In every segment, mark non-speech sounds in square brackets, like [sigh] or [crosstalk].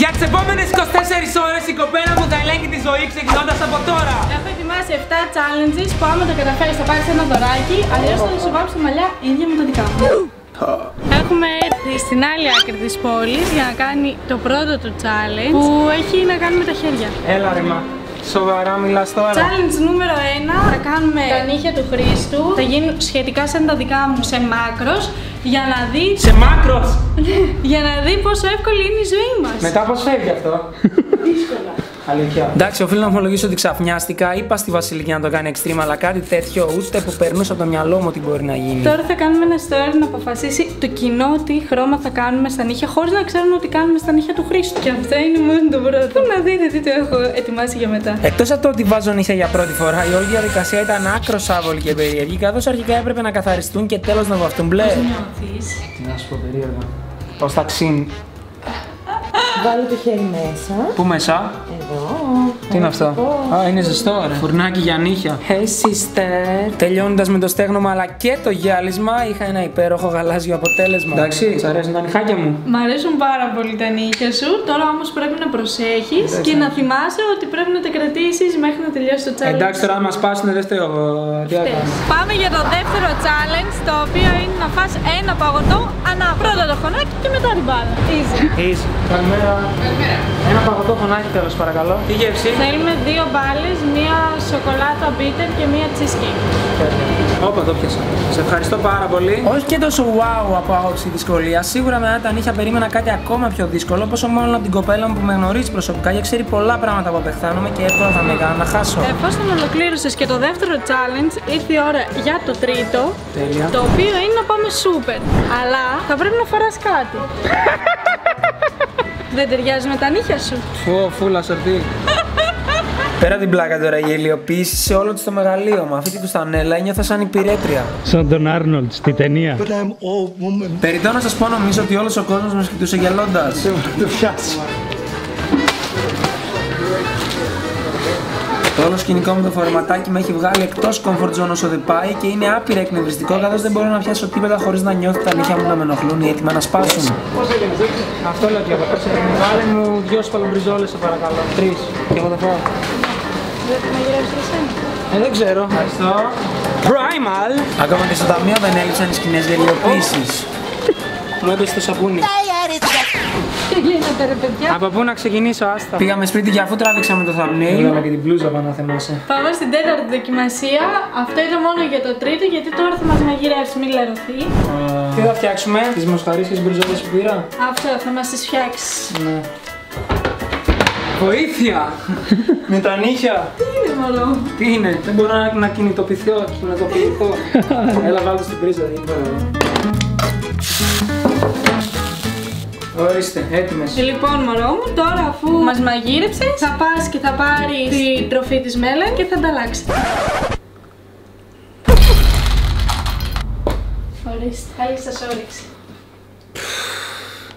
Για τις επόμενες 24 ώρες η κοπέλα μου θα ελέγχει τη ζωή ξεκινώντας από τώρα. Έχω ετοιμάσει 7 challenges που άμα το καταφέρεις θα πάρεις ένα δωράκι. Αλλιώς θα σου βάψω τα μαλλιά ίδια με τα δικά μου. Έχουμε έρθει στην άλλη άκρη της πόλης για να κάνει το πρώτο του challenge που έχει να κάνει με τα χέρια. Έλα ρε μα. Σοβαρά μιλάς τώρα. Challenge νούμερο 1 θα κάνουμε τα νύχια του Χρήστου. Θα γίνουν σχετικά σαν τα δικά μου σε μάκρος για να δει, Σε μάκρος! [laughs] για να δει πόσο εύκολη είναι η ζωή μας. Μετά πώς φεύγει αυτό; [laughs] Δύσκολα. Αλήθεια. Εντάξει, οφείλω να ομολογήσω ότι ξαφνιάστηκα. Είπα στη Βασιλική να το κάνει extreme, αλλά κάτι τέτοιο ούτε που περνούσε από το μυαλό μου ότι μπορεί να γίνει. Τώρα θα κάνουμε ένα story να αποφασίσει το κοινό τι χρώμα θα κάνουμε στα νύχια χωρίς να ξέρουν ότι κάνουμε στα νύχια του Χρήστου. Και αυτό είναι μόνο το πρώτο. Να δείτε τι το έχω ετοιμάσει για μετά. Εκτός από το ότι βάζω νύχια για πρώτη φορά, η όλη διαδικασία ήταν άκρος άβολη και περίεργη, καθώς αρχικά έπρεπε να καθαριστούν και τέλος να βαφτούν μπλε. Νιώθεις. Τι να σου πω, περίεργα. Ω ταξίν. Βάλε το χέρι μέσα. Πού μέσα; Εδώ. Τι είναι αυτό; Α, είναι ζεστό, ρε. Φουρνάκι για νύχια. Hey sister. Τελειώνοντας με το στέγνομα αλλά και το γυάλισμα, είχα ένα υπέροχο γαλάζιο αποτέλεσμα. Εντάξει, σ' αρέσουν τα νυχάκια μου. Μ' αρέσουν πάρα πολύ τα νύχια σου. Τώρα όμως πρέπει να προσέχεις και να θυμάσαι ότι πρέπει να τα κρατήσεις μέχρι να τελειώσει το challenge. Εντάξει, τώρα αν μα πάσουν δεν φταίω. εγώ. Τι να κάνω. Πάμε για το δεύτερο challenge, το οποίο είναι να φας ένα παγωτό ανά πρώτα το χωνάκι και μετά την μπάλα. Easy. Είσαι. Καλημέρα. Ένα παγωτό φωνάκι τέλος, παρακαλώ. Τι γεύση; Θέλουμε δύο μπάλες, μία σοκολάτα bitter και μία cheesecake. Όπα, το πιάσα. Σε ευχαριστώ πάρα πολύ. Όχι και τόσο wow από άποψη δυσκολία. Σίγουρα μετά τα νύχια περίμενα κάτι ακόμα πιο δύσκολο. Πόσο μάλλον από την κοπέλα μου που με γνωρίζει προσωπικά και ξέρει πολλά πράγματα που απεχθάνομαι και εύκολα θα με έκανα να χάσω. Εφόσον ολοκλήρωσες και το δεύτερο challenge, ήρθε η ώρα για το τρίτο. Τέλεια. Το οποίο είναι να πάμε super. Αλλά θα πρέπει να φοράς κάτι. [laughs] Δεν ταιριάζει με τα νύχια σου. Φω, φούλα σορτή. Πέρα την πλάκα τώρα, η ελιοποίηση σε όλο της το μεγαλείο μου. Αυτή την κουστανέλα ένιωθα σαν υπηρέτρια. Σαν τον Άρνολτ στη ταινία. Περιτώ να σας πω, νομίζω ότι όλος ο κόσμος μας κοιτούσε γελώντας. Το πιάσει. Το όλο σκηνικό με το φορεματάκι με έχει βγάλει εκτός comfort zone όσο δεν πάει και είναι άπειρα εκνευριστικό καθώς δεν μπορώ να πιάσω τίποτα χωρίς να νιώθω τα νύχια μου να με ενοχλούν ή έτοιμα να σπάσουν. Πώ έγινε, Αυτό λέω και εγώ. Βάλε μου δυο σπαλομπριζόλε, σε παρακαλώ. Τρεις. Και εγώ θα φάω. Δεν θα μαγειρεύεις εσένα. Ε, δεν ξέρω. Ευχαριστώ. Primal! Ακόμα και στο ταμείο δεν έλειψαν οι σκηνές γελιοποίηση. Μου έπεσε το σαπούνι. Τι γίνεται ρε παιδιά; Από πού να ξεκινήσω, άστα. Πήγαμε σπίτι και αφού τράβηξαμε το thumbnail. Πήγαμε και την μπλούζα πάνω να θεμάσαι. Πάμε στην τέταρτη δοκιμασία. Αυτό ήταν μόνο για το τρίτο, γιατί τώρα θα μας μαγειρεύσει, μην λερωθεί. Τι θα φτιάξουμε, τις μοσχαρίσιε μπριζόλε που πήρα. Αυτό θα μας τις φτιάξεις. Ναι. Βοήθεια! Με τα νύχια! Τι είναι μωρό; Τι είναι, δεν μπορώ να, να κινητοποιηθώ, κινητοποιηθώ. [laughs] Έλα βάλτε στην πρίζα, δεν μπορώ. Ορίστε, έτοιμες. Λοιπόν, μωρό μου, τώρα αφού μας μαγείρεψες, θα πας και θα πάρεις την τροφή της μέλα και θα ανταλλάξεις. Ορίστε, καλή σας όρεξη.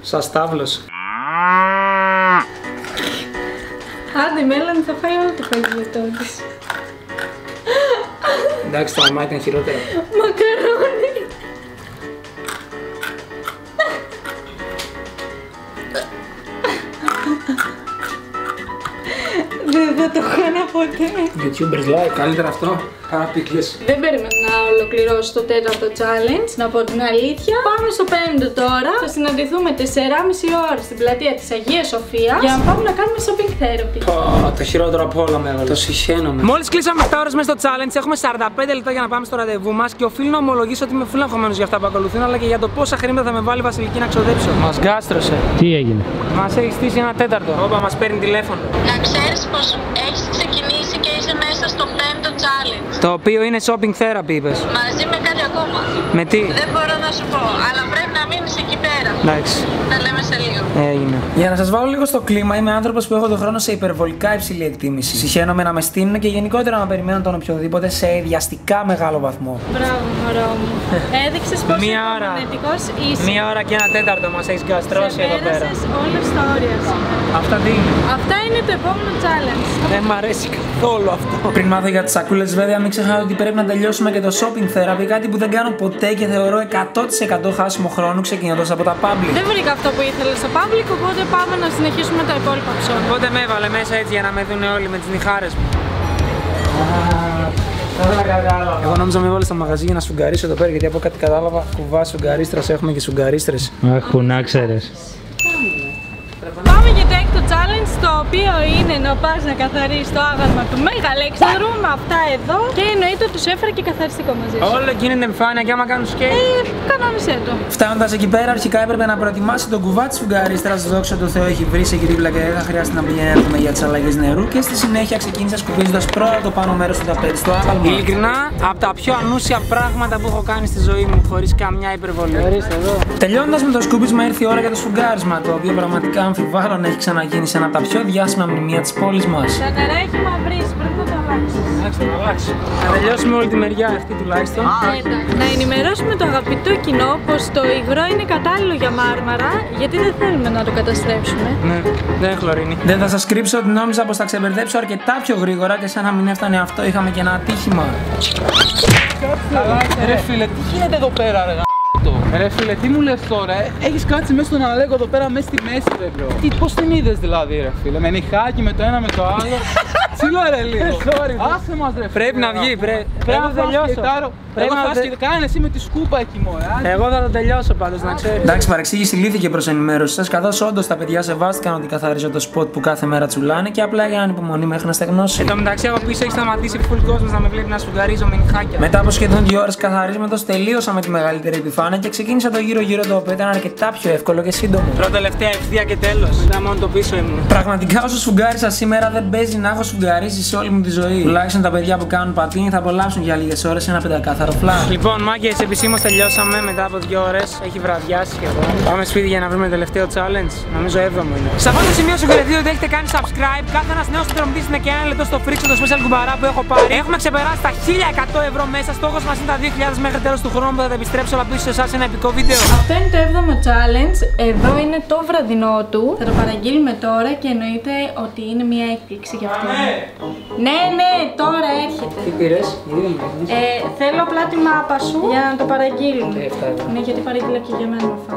Σας τάβλος. Άντε, η Μέλανη θα φάει όλο το φαγητό της. Εντάξει, το αμά ήταν χειρότερα. Μακαρόνι. Δεν θα το κάνω ποτέ. YouTubers like, καλύτερα αυτό. Παρά πίκλες. Δεν περίμενα να ολοκληρώσω το τέταρτο challenge, να πω την αλήθεια. Πάμε στο πέμπτο τώρα. Θα συναντηθούμε 4,5 ώρα στην πλατεία της Αγίας Σοφίας για να πάμε να κάνουμε shopping therapy. Πω, το χειρότερο από όλα με έβαλες. Το συχαίνομαι. Μόλις κλείσαμε 7 ώρες μέσα στο challenge, έχουμε 45 λεπτά για να πάμε στο ραντεβού μας και οφείλω να ομολογήσω ότι είμαι φουλαγχωμένο για αυτά που ακολουθούν, αλλά και για το πόσα χρήματα θα με βάλει η Βασιλική να ξοδέψω. Μας γκάστρωσε. Τι έγινε; Μας έχει στήσει ένα τέταρτο. Όπα, μας παίρνει τηλέφωνο. Να ξέρεις πως έχεις ξεκινήσει και είσαι μέσα στο πέμπτο challenge. Το οποίο είναι shopping therapy, είπες. Μαζί με κάτι ακόμα. Με τι; Δεν μπορώ να σου πω, αλλά πρέπει να μείνεις εκεί πέρα. Εντάξει. Τα λέμε σε λίγο. Έγινε. Για να σας βάλω λίγο στο κλίμα, είμαι άνθρωπος που έχω τον χρόνο σε υπερβολικά υψηλή εκτίμηση. Συχαίνομαι να με στείλουν και γενικότερα να περιμένω τον οποιοδήποτε σε ιδιαστικά μεγάλο βαθμό. Μπράβο, μωρό μου. [laughs] Έδειξες πόσο Μία ώρα. υπομονετικός είσαι. Μία ώρα και ένα τέταρτο μας έχεις γκαστρώσει εδώ πέρα. Ξεπέρασες όλα στα όρια σου. Αυτά τι είναι; Αυτά είναι το επόμενο challenge. Δεν μ' αρέσει καθόλου αυτό. Πριν μάθω για τις σακούλες, βέβαια, μην ξεχνάτε ότι πρέπει να τελειώσουμε και το shopping therapy, κάτι που δεν κάνω ποτέ και θεωρώ 100% χάσιμο χρόνο ξεκινώντας από τα public. Δεν βρήκα αυτό που ήθελα στο public, οπότε πάμε να συνεχίσουμε τα υπόλοιπα ψώνια. Οπότε με έβαλε μέσα έτσι για να με δουν όλοι με τις νυχάρες μου. Εγώ νόμιζα με βάλει στο μαγαζί για να σουγκαρίσω εδώ πέρα, γιατί από κάτι κατάλαβα κουβά σουγκαρίστρα έχουμε και σουγκαρίστρε. Αχ, να ξέρεις. Πάμε για το έκτο challenge, το οποίο είναι να πας να καθαρίσεις το άγαλμα του Μέγα Αλέξανδρου με αυτά εδώ και εννοείται τους έφερα και καθαριστικό μαζί σου. Όλο γίνεται εμφάνεια και άμα κάνουν σκέι. Ε, κανόνισέ το. Φτάνοντας εκεί πέρα, αρχικά έπρεπε να προετοιμάσει τον κουβά της σουγκαρίστρα. Δόξα τω Θεώ, έχει βρει εκεί δίπλα και δεν θα χρειάζεται να πηγαίνουμε για τις αλλαγές νερού. Και στη συνέχεια ξεκίνησα σκουπίζοντας πρώτα το πάνω μέρος του ταπέτη στο άγαλμα. Ειλικρινά, από τα πιο ανούσια πράγματα που έχω κάνει στη ζωή μου, χωρίς καμιά υπερβολή. Ορίστε εδώ. Τελειώνοντας με το σκούπισμα, ήρθε η ώρα για το σφουγγάρισμα, το οποίο πραγματικά αμφιβάλλω να έχει ξαναγίνει σε ένα από τα πιο διάσημα μνημεία της πόλης μας. Τα νεράκι μαυρίσει, πρέπει να το αλλάξεις. Εντάξει, θα αλλάξει. Να τελειώσουμε όλη τη μεριά αυτή τουλάχιστον. Εντάξει. Να ενημερώσουμε το αγαπητό κοινό πως το υγρό είναι κατάλληλο για μάρμαρα γιατί δεν θέλουμε να το καταστρέψουμε. Ναι, δεν έχει χλωρίνη. Δεν θα σας κρύψω ότι νόμιζα πως θα ξεμπερδέψω αρκετά πιο γρήγορα και σαν να μην έφτανε αυτό είχαμε και ένα ατύχημα. Ρε φίλε, τι γίνεται εδώ πέρα, ρε γαμ***το. Ρε φίλε, τι μου λες τώρα, ε; έχεις κάτσει μέσα στον Αλέκο εδώ πέρα μέσα στη μέση, ρε bro. Τι, πώς την είδες δηλαδή, ρε φίλε, με νυχάκι, με το ένα, με το άλλο. Τσίλα ρε λίγο. Άσε μας, ρε φίλε. Πρέπει να βγει, πρέ- Πρέπει πρέπει να να φας τελειώσω. σκετάρο. Πρέπει Εγώ να φας τε- και κάνε εσύ με τη σκούπα εκεί, μωρέ. άντε. Εγώ θα το τελειώσω πάντως, να ξέρεις. Εντάξει, παρεξήγηση λύθηκε προς ενημέρωση σας, καθώς όντως τα παιδιά σεβάστηκαν ότι καθαρίζω το σποτ που κάθε μέρα τσουλάνε και απλά έκαναν υπομονή μέχρι να στεγνώσει. Εν τω μεταξύ, από πίσω έχει σταματήσει full κόσμος να με βλέπει να σφουγγαρίζω με νυχάκια. Μετά από σχεδόν δύο ώρες καθαρίσματος, τελείωσα με τη μεγαλύτερη επιφάνεια και ξεκίνησα το γύρω-γύρω το οποίο ήταν αρκετά πιο εύκολο και σύντομο. Πρώτα τελευταία ευθεία και τέλος. Μετά μόνο το πίσω ήμουν. Πραγματικά όσο σφουγγάρισα σήμερα δεν παίζει να έχω σφουγγαρίσει σε όλη μου τη ζωή. Τουλάχιστον τα παιδιά που κάνουν πατίνι θα απολαύσουν για λίγες ώρες ένα πεντακάθαρο φλά. Λοιπόν, μάγκε, επισήμως τελειώσαμε μετά από δύο ώρες. Έχει βραδιάσει σχεδόν. Πάμε σπίτι για να βρούμε το τελευταίο challenge. Νομίζω έβδομο είναι. Σε αυτό το σημείο σου κρατήσω ότι έχετε κάνει subscribe. Κάθε ένας νέος συνδρομητή είναι και ένα λεπτό στο φρίξο το special κουμπαρά που έχω πάρει. Έχουμε ξεπεράσει τα 1100 ευρώ μέσα. Στόχος μας είναι τα 2000 μέχρι τέλος του χρόνου που θα τα επιστρέψω όλα πίσω σε εσάς σε ένα επικό βίντεο. Αυτό είναι το 7ο challenge. Εδώ είναι το βραδινό του. Θα το παραγγείλουμε τώρα και εννοείται ότι είναι μια έκπληξη για αυτό. Ναι, ναι, τώρα έρχεται. Τι πήρες, Ε, θέλω απλά τη μάπα σου για να το παραγγείλουμε. Ναι, γιατί παρήγγειλα και για μένα αυτό.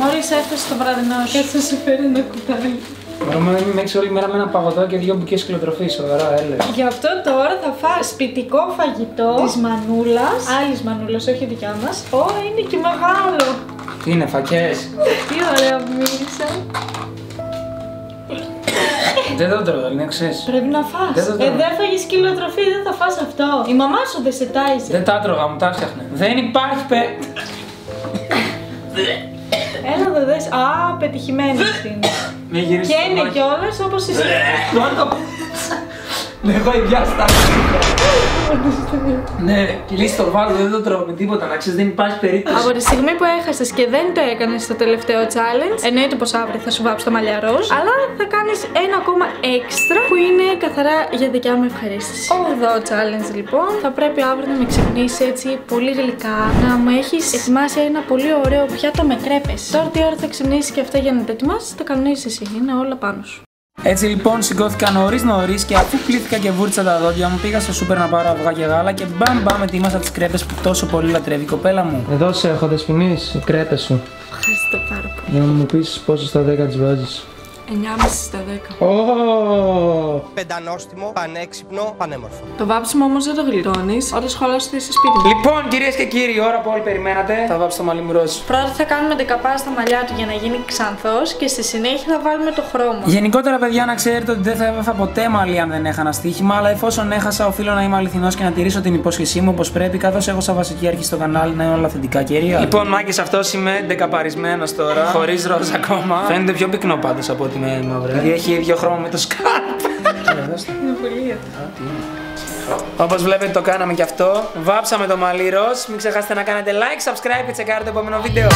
Μόλις έφτασε το βραδινό, κάτσε να σου φέρει ένα κουτάλι. Μπορούμε να μην έξω όλη μέρα με ένα παγωτό και δύο μπουκές κλωτροφή. Σοβαρά, έλεγα. Γι' αυτό τώρα θα φας σπιτικό φαγητό της μανούλας, άλλης μανούλας, όχι δικιά μας. Ω, είναι και μεγάλο. Τι είναι, φακές; Τι ωραία που μίλησα. Δεν το τρώω, είναι ξέρει. Πρέπει να φας. Δεν το Ε, τρώω. δεν φάγεις κιλοτροφή, δεν θα φας αυτό. Η μαμά σου δεν σε τάιζε. Δεν τα τρώγα, μου τα φτιάχνε. Δεν υπάρχει πε. Έλα εδώ δες. Α, πετυχημένη είναι. Με γυρίσεις. και είναι κιόλας όπως εσύ. Ναι, εγώ η διάσταση. Ναι, κλείσει το βάλω, δεν το τρώω με τίποτα. Να ξέρεις, δεν υπάρχει περίπτωση. Από τη στιγμή που έχασες και δεν το έκανες στο τελευταίο challenge, εννοείται πως αύριο θα σου βάψω το μαλλιά ροζ, αλλά θα κάνεις ένα ακόμα έξτρα που είναι καθαρά για δικιά μου ευχαρίστηση. Οδό challenge λοιπόν, θα πρέπει αύριο να με ξυπνήσει έτσι πολύ γλυκά, να μου έχεις ετοιμάσει ένα πολύ ωραίο πιάτο με κρέπες. Τώρα τι ώρα θα ξυπνήσεις και αυτά για να τα ετοιμάσεις, τα κανονίζει εσύ. Είναι όλα πάνω σου. Έτσι λοιπόν σηκώθηκα νωρίς νωρίς και αφού πλήθηκα και βούρτισα τα δόντια μου, πήγα στο σούπερ να πάρω αυγά και γάλα και μπαμ μπαμ ετοίμασα τις κρέπες που τόσο πολύ λατρεύει η κοπέλα μου. Εδώ σε έχω δεσποινεί οι κρέπες σου. Ευχαριστώ πάρα πολύ. Για να μου πεις πόσο στα 10 τι βάζεις. 9,5 στα 10. Ω! πεντανόστιμο, πανέξυπνο, πανέμορφο. Το βάψιμο όμως δεν το γλιτώνεις όταν σχολάσετε είσαι σπίτι μου. Λοιπόν, κυρίες και κύριοι, η ώρα που όλοι περιμένατε. Θα βάψω το μαλλί μου ροζ. Πρώτα θα κάνουμε δεκαπά στα μαλλιά του για να γίνει ξανθός και στη συνέχεια θα βάλουμε το χρώμα. Γενικότερα, παιδιά, να ξέρετε ότι δεν θα έβαφα ποτέ μαλλί αν δεν έχανα στοίχημα, αλλά εφόσον έχασα, οφείλω να είμαι αληθινός και να τηρήσω την υπόσχεσή μου όπως πρέπει, καθώς έχω σαν βασική αρχή στο κανάλι να είναι όλα αυθεντικά κερία. Λοιπόν, μάγκες, αυτός είμαι ντεκαπαρισμένος τώρα. Χωρίς ροζ ακόμα. Φαίνεται πιο πυκνό πάντως από ότι με μαύρο. Δηλαδή έχει ίδιο χρώμα με το σκάλπ. Είναι πολύ Όπως βλέπετε, το κάναμε και αυτό. Βάψαμε το μαλλί ροζ. Μην ξεχάσετε να κάνετε like, subscribe και τσεκάρετε το επόμενο βίντεο.